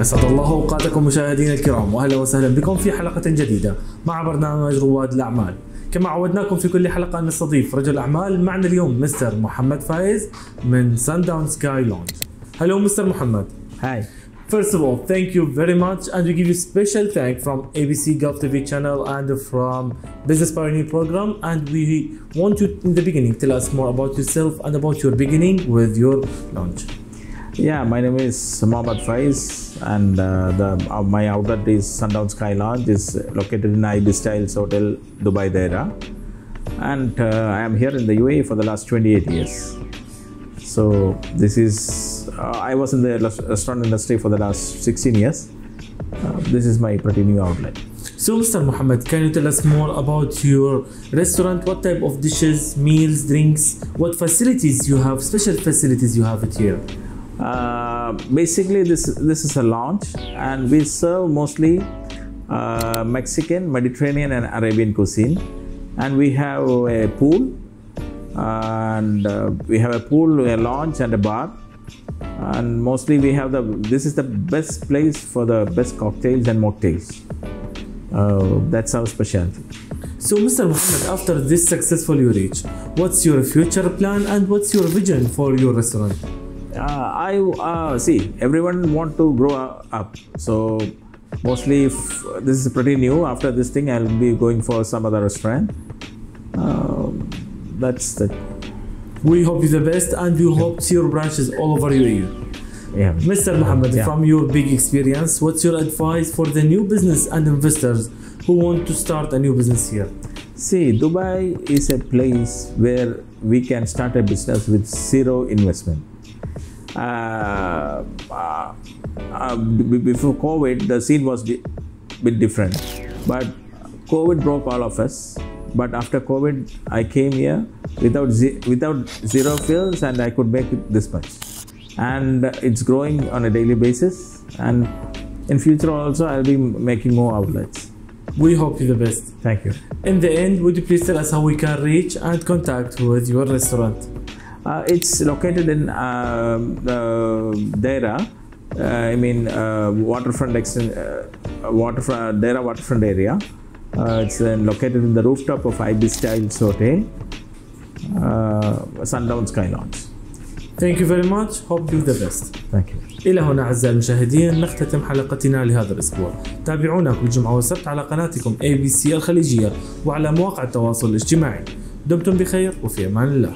أسعد الله أوقاتكم مشاهدينا الكرام وأهلا وسهلا بكم في حلقة جديدة مع برنامج رواد الأعمال كما عودناكم في كل حلقة أن نستضيف رجل أعمال معنا اليوم مستر محمد فايز من Sundown Sky Lounge Hello Mr. Muhammad Hi. First of all, thank you very much, and we give you special thank from ABC Gulf TV channel and from Business Pioneer Program. And we want you in the beginning tell us more about yourself and about your beginning with your launch. Yeah, my name is Mohammad Faiz, and uh, the uh, my outlet is Sundown Sky Lounge. is located in Ibis Styles Hotel, Dubai, Deira, and uh, I am here in the UAE for the last 28 years. So this is uh, I was in the restaurant industry for the last 16 years. Uh, this is my pretty new outlet. So, Mr. Mohammed, can you tell us more about your restaurant? What type of dishes, meals, drinks, what facilities you have, special facilities you have it here? Uh, basically, this this is a lounge, and we serve mostly uh, Mexican, Mediterranean, and Arabian cuisine. And we have a pool, and uh, we have a pool, a lounge, and a bar. And mostly, we have the. This is the best place for the best cocktails and mocktails. Uh, that's our specialty. So, Mr. Muhammad, after this successful you reach, what's your future plan and what's your vision for your restaurant? Uh, I uh, see everyone want to grow up. So mostly, if this is pretty new. After this thing, I'll be going for some other restaurant. Um that's the We hope you the best and we hope to see your branches all over UAE. yeah. Mr. Muhammad, Yeah. from your big experience, what's your advice for the new business and investors who want to start a new business here? See, Dubai is a place where we can start a business with zero investment. Uh, uh, uh, before COVID, the scene was a bit different, but COVID broke all of us. But after COVID, I came here without without zero fills, and I could make this much. And it's growing on a daily basis. And in future also, I'll be making more outlets. We hope you the best. Thank you. In the end, would you please tell us how we can reach and contact with your restaurant? Uh, it's located in um. Uh, I mean, uh, waterfront exten- uh, waterfront Dera waterfront area. Uh, it's uh, located in the rooftop of Ibis Styles Hotel, uh, Sundown Sky Lounge. Thank you very much. Hope you the best. Thank you. إلى هنا أعزائي المشاهدين نختتم حلقتنا لهذا الأسبوع تابعونا كل جمعة وسبت على قناتكم ABC الخليجية وعلى مواقع التواصل الاجتماعي دمتم بخير وفي أمان الله